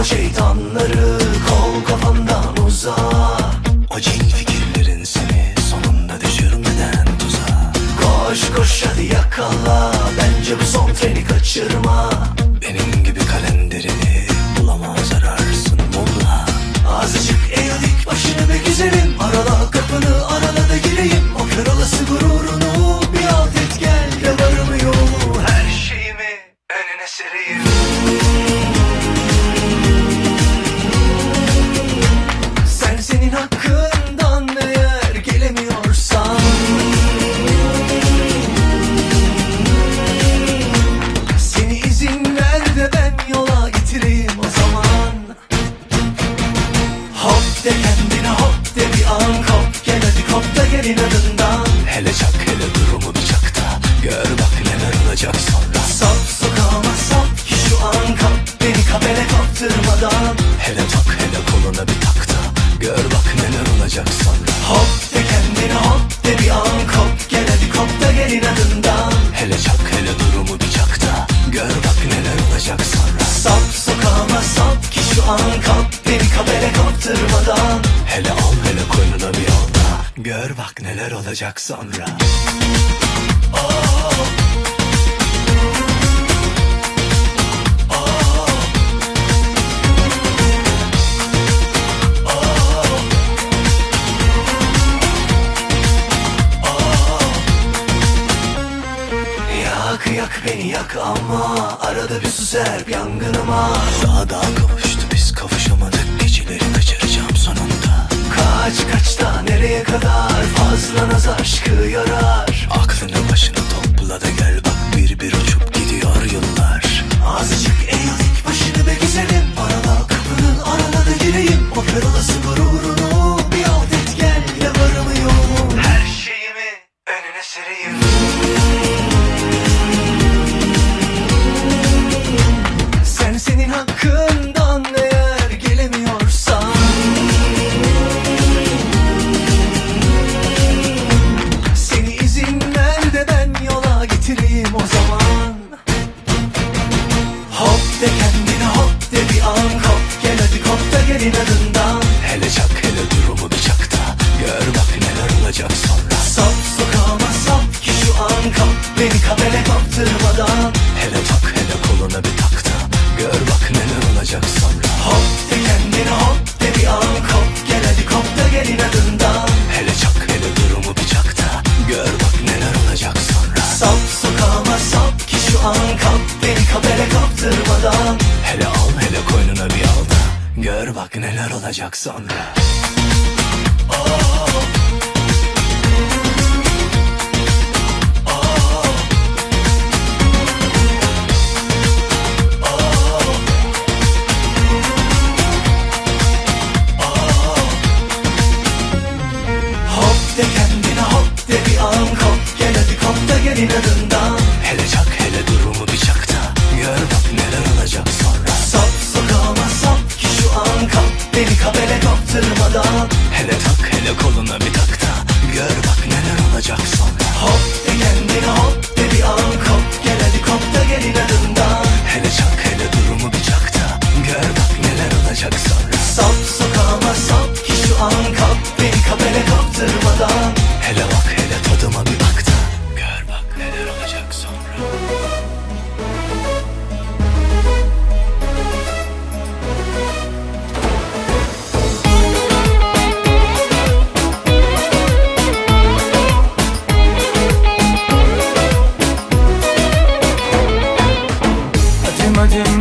o şeytanları Kov kafandan uzak O cin fikirlerin seni sonunda düşürmeden tuzağa Koş koş hadi yakala Bence bu son treni kaçırma. üstüne hop de bir an kop Gel hadi kop da gelin adından. Hele çak hele durumu bir çakta Gör bak neler olacaksın kalacak sonra. Yak yak beni yak ama Arada bir su serp yangınıma. Daha daha kavuştu biz kavuşamadık. Geceleri kaçıracağım sonunda. Kaç kaçta nereye kadar? Fazla naz aşkı yarar. Aklını başına topla da gel bak bir bir uçup neler olacak sonra. Hop de kendine hop de bir an kop Gel hadi kop da gelin adından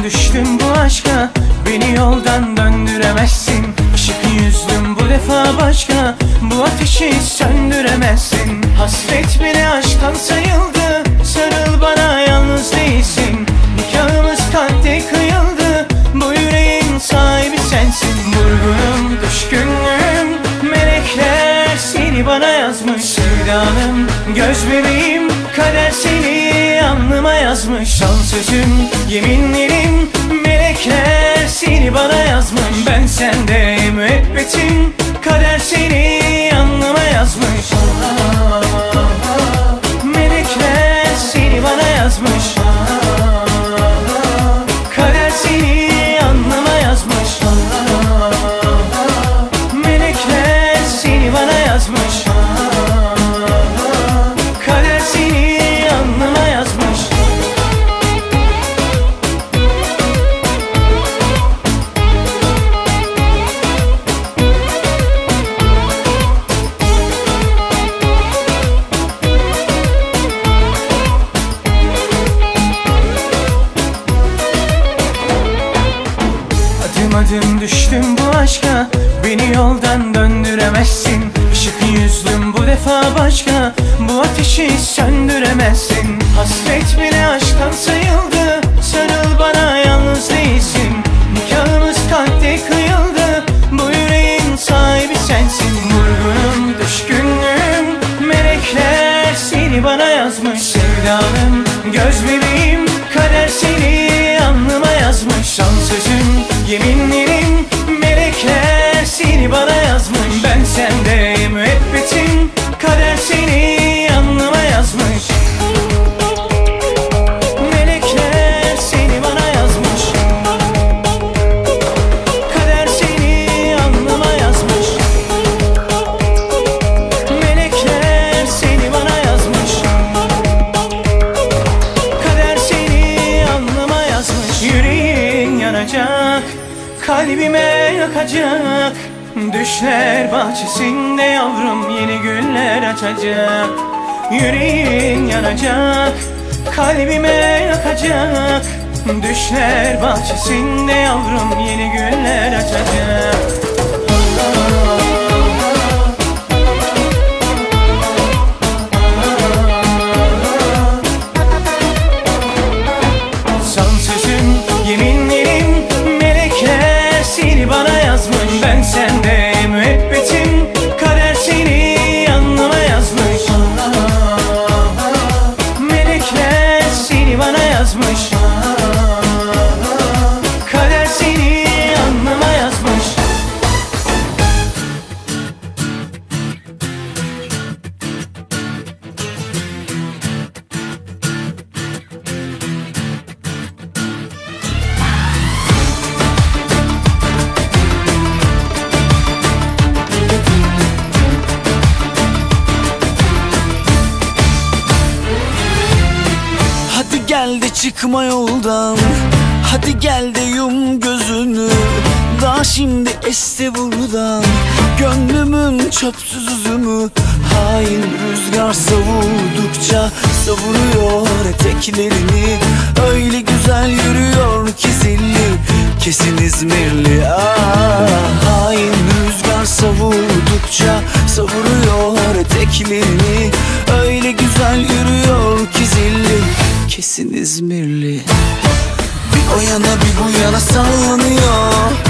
düştüm bu aşka. Beni yoldan döndüremezsin. Işık yüzdüm bu defa başka. Bu ateşi söndüremezsin. Hasret bile aşktan sayıldı. Sarıl bana yalnız değilsin. Nikahımız kalpte kıyıldı. Bu yüreğin sahibi sensin. Vurgunum, düşkünlüğüm Melekler seni bana yazmış. Sevdalım, göz bebeğim Kader seni alnıma yazmış. Şan sözüm, yeminlerim Melekler seni bana yazmış. Ben sende müebbetim Kader seni adım düştüm bu aşka Beni yoldan döndüremezsin. Işık yüzlüm bu defa başka Bu ateşi söndüremezsin. Hasret bile aşktan sayıldı Sarıl bana yalnız değilsin. Nikahımız kalpte kıyıldı Bu yüreğin sahibi sensin. Vurgunum, düşkünlüğüm Melekler seni bana yazmış. Sevdalım, yanacak Kalbime yakacak. Düşler bahçesinde yavrum Yeni güller açacak. Yüreğin yanacak Kalbime yakacak. Düşler bahçesinde yavrum Yeni güller açacak gel de çıkma yoldan. Hadi gel de yum gözünü. Daha şimdi esti buradan. Gönlümün çöpsüz üzümü. Hain rüzgar savurdukça Savuruyor eteklerini. Öyle güzel yürüyor ki zilli. Kesin İzmirli. Ah Hain rüzgar savurdukça Savuruyor eteklerini. Öyle güzel yürüyor ki kesin İzmirli. Bir o yana bir bu yana sallanıyor